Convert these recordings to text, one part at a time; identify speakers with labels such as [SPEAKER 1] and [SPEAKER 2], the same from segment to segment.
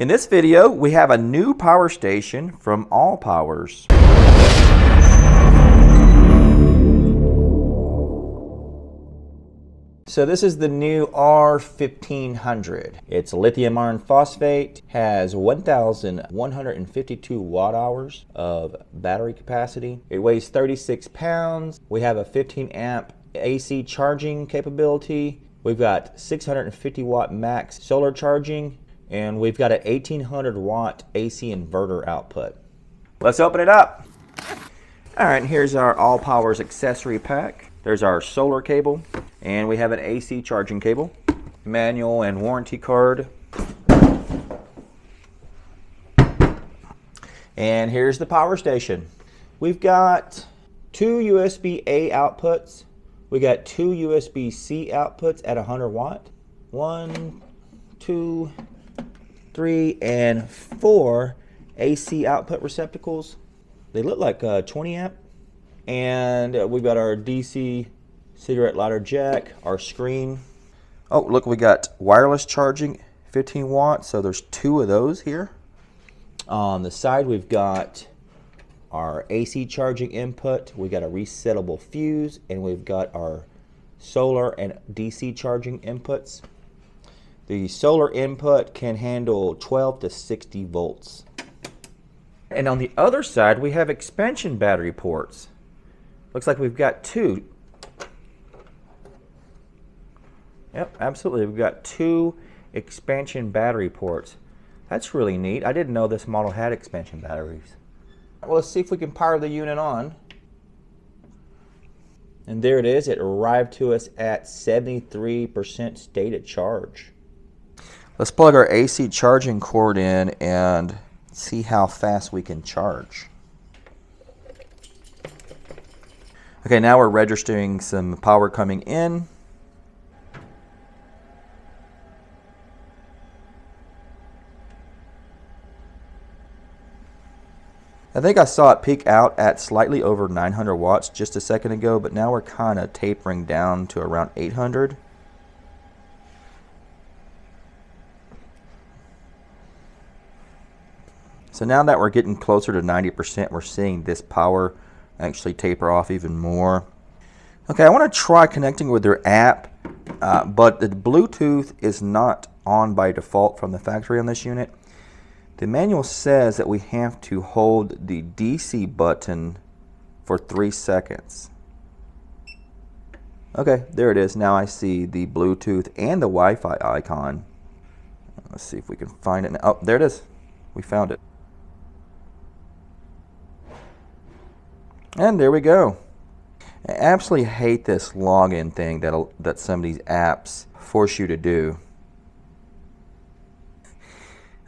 [SPEAKER 1] In this video, we have a new power station from ALLPOWERS. So this is the new R1500. It's lithium iron phosphate, has 1,152 watt hours of battery capacity. It weighs 36 pounds. We have a 15 amp AC charging capability. We've got 650 watt max solar charging, and we've got an 1800 watt AC inverter output. Let's open it up. All right, here's our ALLPOWERS accessory pack. There's our solar cable, and we have an AC charging cable, manual and warranty card. And here's the power station. We've got two USB-A outputs. We got two USB-C outputs at 100 watt. One, two, three, and four AC output receptacles. They look like a 20 amp and uh, we've got our DC cigarette lighter jack, our screen. Oh, look, we got wireless charging, 15 watts, so there's two of those here. On the side, we've got our AC charging input, we got a resettable fuse, and we've got our solar and DC charging inputs. The solar input can handle 12 to 60 volts. And on the other side, we have expansion battery ports. Looks like we've got two. Yep, absolutely. We've got two expansion battery ports. That's really neat. I didn't know this model had expansion batteries. Well, let's see if we can power the unit on. And there it is. It arrived to us at 73% state of charge. Let's plug our AC charging cord in and see how fast we can charge. Okay, now we're registering some power coming in. I think I saw it peak out at slightly over 900 watts just a second ago, but now we're kind of tapering down to around 800. So now that we're getting closer to 90%, we're seeing this power actually taper off even more. Okay, I want to try connecting with their app, uh, but the Bluetooth is not on by default from the factory on this unit. The manual says that we have to hold the DC button for three seconds. Okay, there it is. Now I see the Bluetooth and the Wi-Fi icon. Let's see if we can find it. Now. Oh, there it is. We found it. And there we go. I absolutely hate this login thing that, that some of these apps force you to do.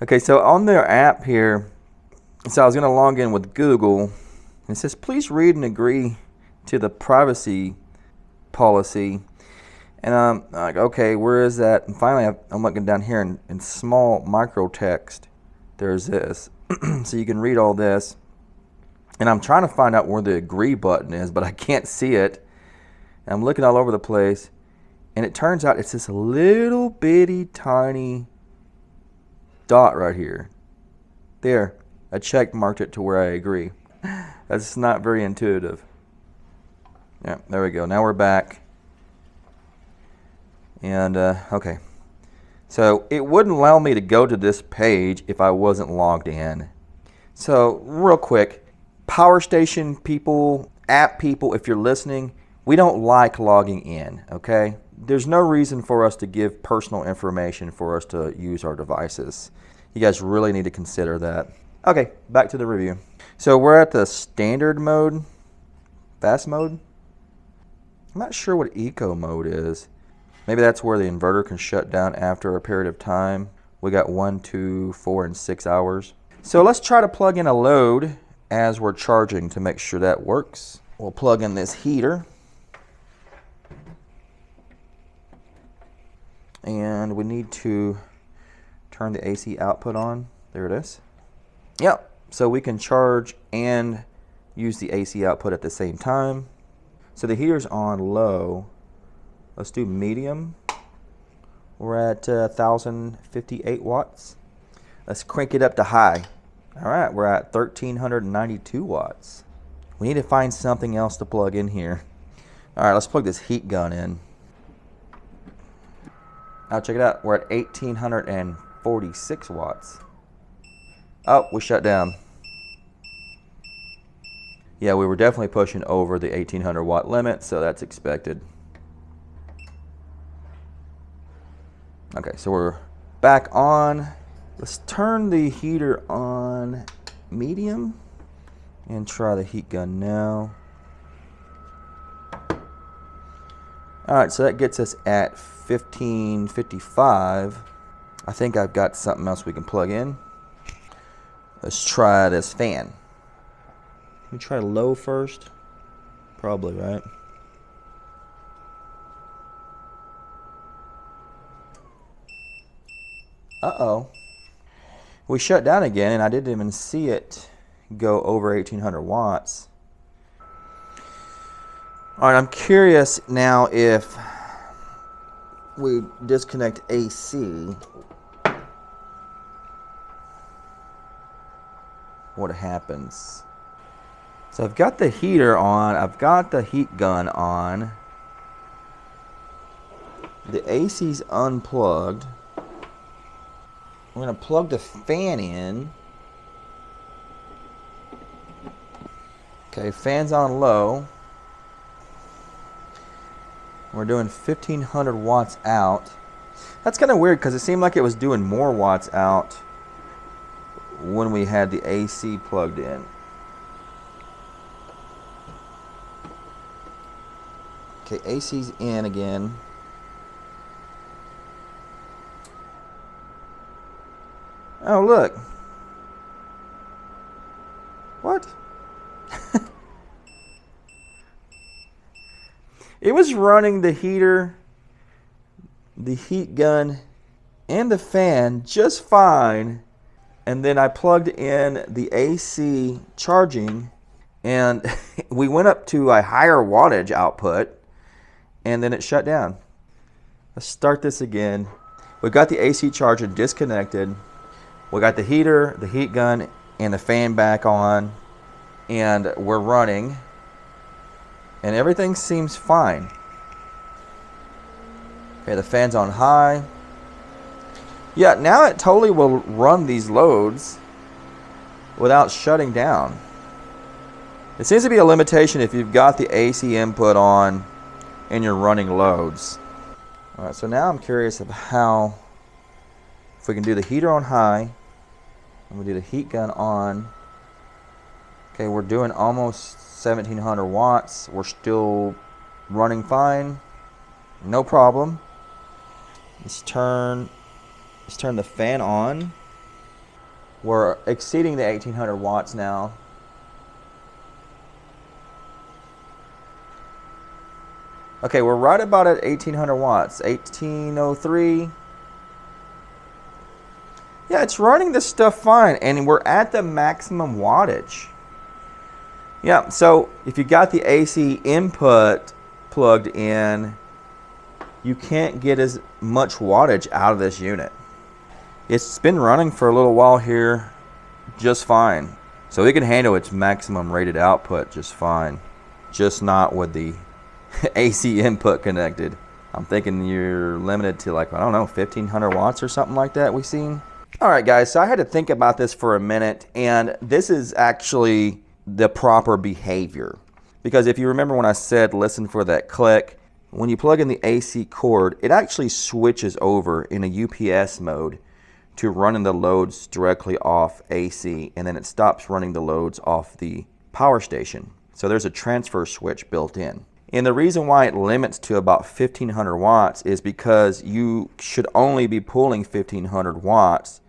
[SPEAKER 1] Okay, so on their app here, so I was going to log in with Google. It says, please read and agree to the privacy policy. And I'm like, okay, where is that? And finally, I'm looking down here in, in small micro text. There's this. so you can read all this. And I'm trying to find out where the agree button is, but I can't see it. And I'm looking all over the place. And it turns out it's this little bitty tiny dot right here. There. I check marked it to where I agree. That's not very intuitive. Yeah, there we go. Now we're back. And, uh, okay. So it wouldn't allow me to go to this page if I wasn't logged in. So, real quick, power station people, app people, if you're listening, we don't like logging in, okay? There's no reason for us to give personal information for us to use our devices. You guys really need to consider that. Okay, back to the review. So we're at the standard mode, fast mode. I'm not sure what eco mode is. Maybe that's where the inverter can shut down after a period of time. We got one, two, four, and six hours. So let's try to plug in a load as we're charging to make sure that works. We'll plug in this heater. And we need to turn the AC output on. There it is. Yep, so we can charge and use the AC output at the same time. So the heater's on low. Let's do medium. We're at uh, 1058 watts. Let's crank it up to high. All right, we're at 1392 watts. We need to find something else to plug in here. All right, let's plug this heat gun in. Now check it out. We're at 1846 watts. Oh, we shut down. Yeah, we were definitely pushing over the 1800 watt limit, so that's expected. Okay, so we're back on. Let's turn the heater on medium and try the heat gun now. All right, so that gets us at 1555. I think I've got something else we can plug in. Let's try this fan. Let me try low first. Probably, right? Uh-oh. We shut down again, and I didn't even see it go over 1800 watts. All right, I'm curious now if we disconnect AC, what happens? So I've got the heater on, I've got the heat gun on, the AC's unplugged. We're going to plug the fan in. Okay, fan's on low. We're doing 1500 watts out. That's kind of weird because it seemed like it was doing more watts out when we had the AC plugged in. Okay, AC's in again. Oh, look. What? it was running the heater, the heat gun, and the fan just fine. And then I plugged in the AC charging, and we went up to a higher wattage output, and then it shut down. Let's start this again. We've got the AC charger disconnected. We got the heater, the heat gun, and the fan back on, and we're running, and everything seems fine. Okay, the fan's on high. Yeah, now it totally will run these loads without shutting down. It seems to be a limitation if you've got the AC input on and you're running loads. All right, so now I'm curious of how, if we can do the heater on high, and we do the heat gun on. Okay, we're doing almost 1700 watts. We're still running fine. No problem. Let's turn let's turn the fan on. We're exceeding the 1800 watts now. Okay, we're right about at 1800 watts. 1803 yeah, it's running this stuff fine, and we're at the maximum wattage. Yeah, so if you got the AC input plugged in, you can't get as much wattage out of this unit. It's been running for a little while here just fine. So it can handle its maximum rated output just fine. Just not with the AC input connected. I'm thinking you're limited to like, I don't know, 1500 watts or something like that we've seen. All right, guys, so I had to think about this for a minute, and this is actually the proper behavior. Because if you remember when I said listen for that click, when you plug in the AC cord, it actually switches over in a UPS mode to running the loads directly off AC, and then it stops running the loads off the power station. So there's a transfer switch built in. And the reason why it limits to about 1500 watts is because you should only be pulling 1500 watts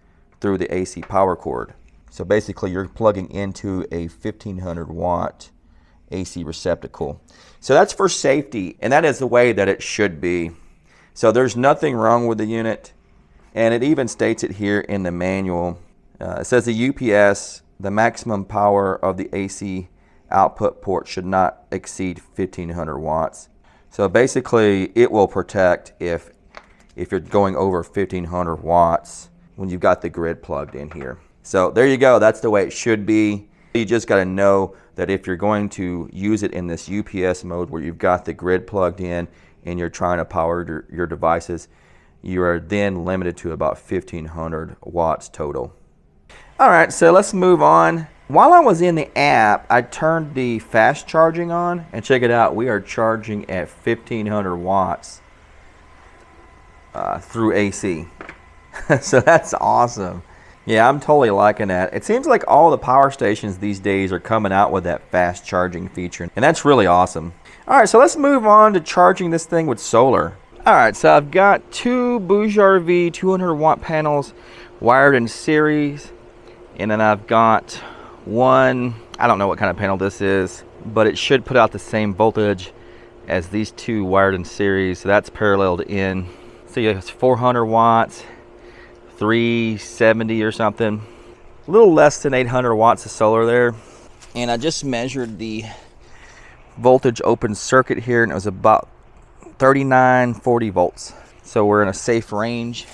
[SPEAKER 1] through the AC power cord. So basically you're plugging into a 1500 watt AC receptacle. So that's for safety and that is the way that it should be. So there's nothing wrong with the unit and it even states it here in the manual. Uh, it says the UPS, the maximum power of the AC output port should not exceed 1500 watts. So basically it will protect if if you're going over 1500 watts when you've got the grid plugged in here. So there you go. That's the way it should be. You just got to know that if you're going to use it in this UPS mode where you've got the grid plugged in and you're trying to power your, your devices, you are then limited to about 1500 watts total. All right, so let's move on. While I was in the app, I turned the fast charging on and check it out. We are charging at 1500 watts uh, through AC. so that's awesome. Yeah, I'm totally liking that. It seems like all the power stations these days are coming out with that fast charging feature, and that's really awesome. All right, so let's move on to charging this thing with solar. All right, so I've got two BougeRV 200 watt panels wired in series, and then I've got one, I don't know what kind of panel this is, but it should put out the same voltage as these two wired in series. So that's paralleled in. So it's 400 watts, 370 or something. A little less than 800 watts of solar there. And I just measured the voltage open circuit here and it was about 39, 40 volts. So we're in a safe range.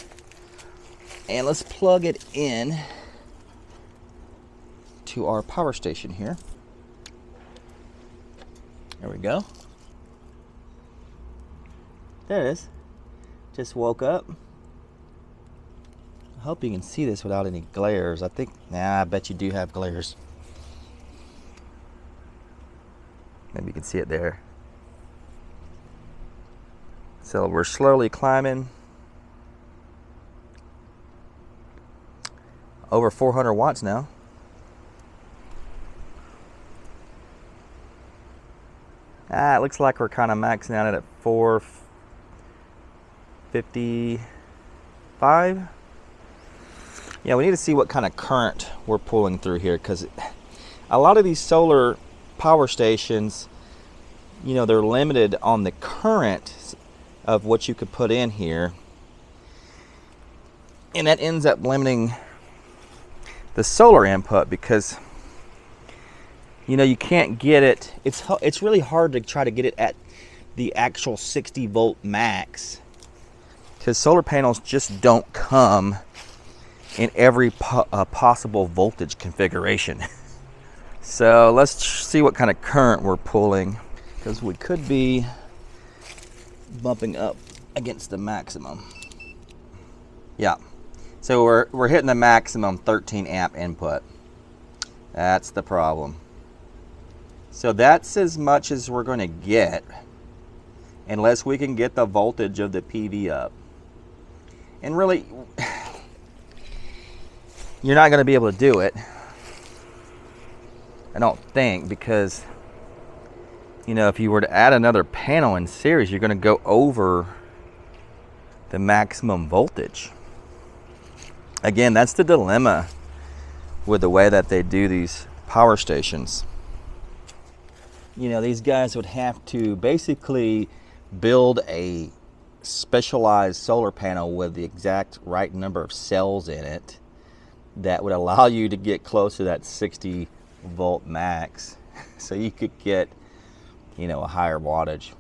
[SPEAKER 1] And let's plug it in to our power station here. There we go. There it is. Just woke up. I hope you can see this without any glares. I think, nah, I bet you do have glares. Maybe you can see it there. So we're slowly climbing. Over 400 watts now. Ah, it looks like we're kind of maxing out at 455. Yeah, we need to see what kind of current we're pulling through here because a lot of these solar power stations, you know, they're limited on the current of what you could put in here. And that ends up limiting the solar input because you know you can't get it it's it's really hard to try to get it at the actual 60 volt max because solar panels just don't come in every po uh, possible voltage configuration so let's see what kind of current we're pulling because we could be bumping up against the maximum. Yeah. So we're, we're hitting the maximum 13 amp input. That's the problem. So that's as much as we're going to get unless we can get the voltage of the PV up. And really, you're not going to be able to do it. I don't think because you know, if you were to add another panel in series, you're going to go over the maximum voltage. Again, that's the dilemma with the way that they do these power stations. You know, these guys would have to basically build a specialized solar panel with the exact right number of cells in it that would allow you to get close to that 60 volt max. So you could get you know, a higher wattage.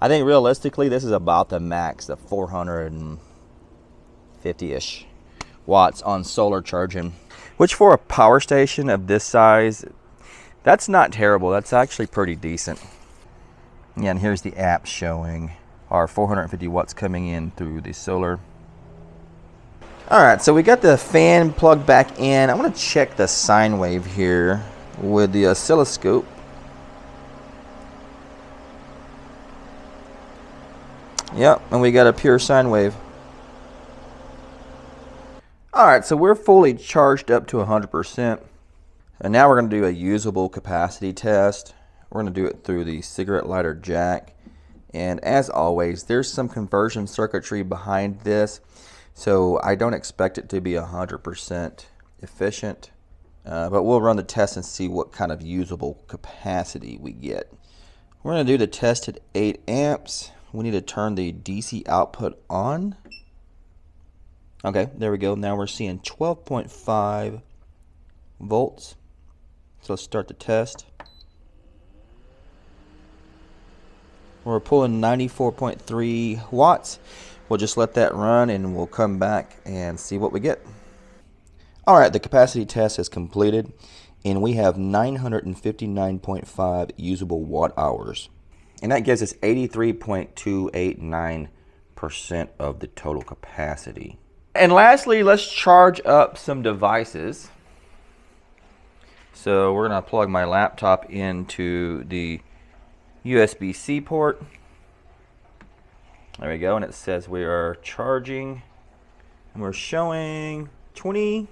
[SPEAKER 1] I think realistically, this is about the max, the 450-ish watts on solar charging, which for a power station of this size, that's not terrible. That's actually pretty decent. Yeah, and here's the app showing our 450 watts coming in through the solar. All right, so we got the fan plugged back in. I want to check the sine wave here with the oscilloscope. Yep, and we got a pure sine wave. Alright, so we're fully charged up to 100%. And now we're going to do a usable capacity test. We're going to do it through the cigarette lighter jack. And as always, there's some conversion circuitry behind this. So I don't expect it to be 100% efficient. Uh, but we'll run the test and see what kind of usable capacity we get. We're going to do the test at 8 amps we need to turn the DC output on. Okay, there we go. Now we're seeing 12.5 volts. So let's start the test. We're pulling 94.3 watts.
[SPEAKER 2] We'll just let that run and we'll come back and see what we get. All right, the capacity test is completed and we have 959.5 usable watt hours. And that gives us 83.289% of the total capacity. And lastly, let's charge up some devices. So we're going to plug my laptop into the USB-C port. There we go, and it says we are charging, and we're showing 20,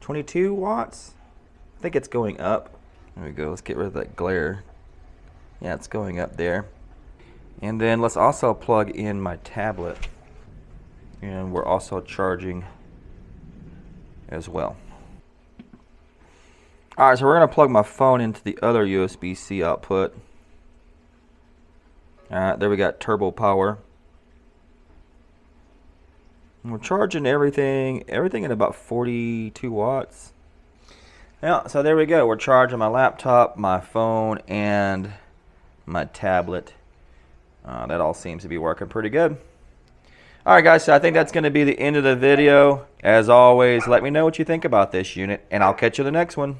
[SPEAKER 2] 22 watts. I think it's going up. There we go, let's get rid of that glare. Yeah, it's going up there. And then let's also plug in my tablet. And we're also charging as well. Alright, so we're going to plug my phone into the other USB-C output. Alright, there we got turbo power. We're charging everything, everything at about 42 watts. Yeah, so there we go. We're charging my laptop, my phone, and my tablet. Uh, that all seems to be working pretty good. All right, guys, so I think that's going to be the end of the video. As always, let me know what you think about this unit, and I'll catch you the next one.